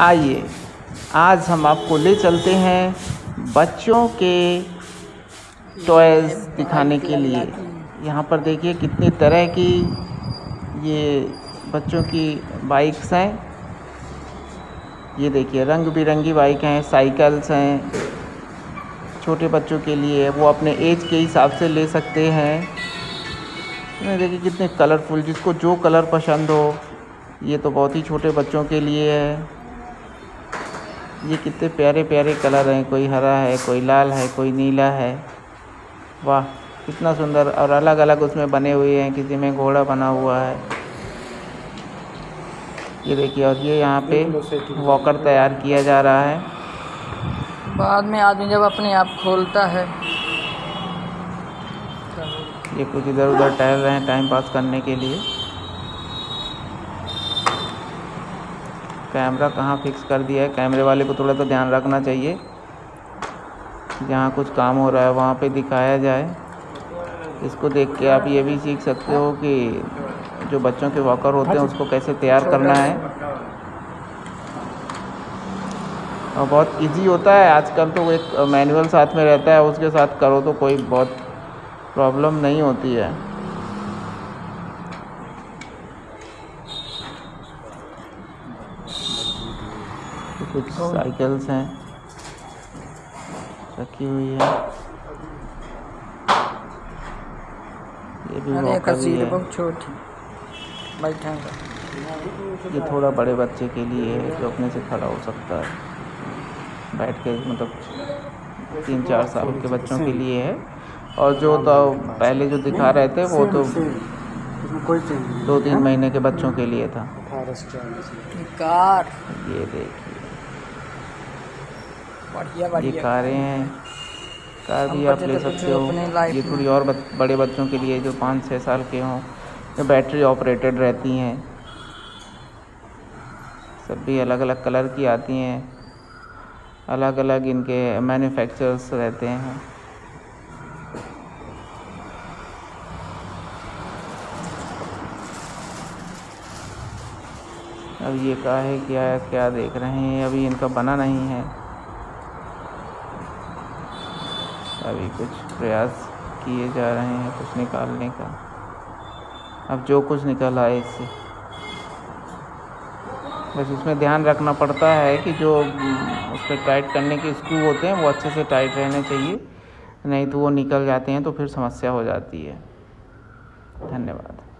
आइए, आज हम आपको ले चलते हैं बच्चों के टॉयज़ दिखाने के लिए। यहाँ पर देखिए कितनी तरह की ये बच्चों की बाइक्स हैं। ये देखिए रंग बिरंगी बाइक हैं साइकिल्स हैं। छोटे बच्चों के लिए वो अपने एज के हिसाब से ले सकते हैं। देखिए कितने कलरफुल जिसको जो कलर पसंद हो, ये तो बहुत ही छोटे बच्चों के लिए है। ये कितने प्यारे प्यारे कलर हैं। कोई हरा है कोई लाल है कोई नीला है। वाह कितना सुंदर। और अलग अलग उसमें बने हुए हैं किसी में घोड़ा बना हुआ है। ये देखिए और ये यहाँ पे वॉकर तैयार किया जा रहा है। बाद में आदमी जब अपने आप खोलता है। ये कुछ इधर उधर टहल रहे हैं टाइम पास करने के लिए। कैमरा कहाँ फिक्स कर दिया है? कैमरे वाले को थोड़ा सा ध्यान रखना चाहिए। जहाँ कुछ काम हो रहा है, वहाँ पे दिखाया जाए। इसको देख के आप ये भी सीख सकते हो कि जो बच्चों के वॉकर होते हैं, उसको कैसे तैयार करना है। और बहुत इजी होता है। आजकल तो एक मैनुअल साथ में रहता है, उसके साथ करो तो कोई बहुत प्रॉब्लम नहीं होती है। कुछ साइकिल्स हैं। रखी हुई है। ये भी वॉकर ही ये थोड़ा बड़े बच्चे के लिए है जो अपने से खड़ा हो सकता है। बैठ के मतलब तीन चार साल के बच्चों के लिए है। और जो तो पहले जो दिखा रहे थे वो तो कोई दो तीन महीने के बच्चों के लिए था। कार। ये देखिए बढ़िया ये कारें हैं। कार भी आप ले तो सकते हो। ये थोड़ी और बड़े बच्चों के लिए जो पाँच छः साल के हों ये बैटरी ऑपरेटेड रहती हैं। सब भी अलग अलग कलर की आती हैं। अलग अलग इनके मैन्युफैक्चरर्स रहते हैं। अब ये का है क्या क्या देख रहे हैं? अभी इनका बना नहीं है। अभी कुछ प्रयास किए जा रहे हैं, कुछ निकालने का। अब जो कुछ निकल आए इससे। बस इसमें ध्यान रखना पड़ता है कि जो उस पर टाइट करने के स्क्रू होते हैं, वो अच्छे से टाइट रहने चाहिए। नहीं तो वो निकल जाते हैं तो फिर समस्या हो जाती है। धन्यवाद।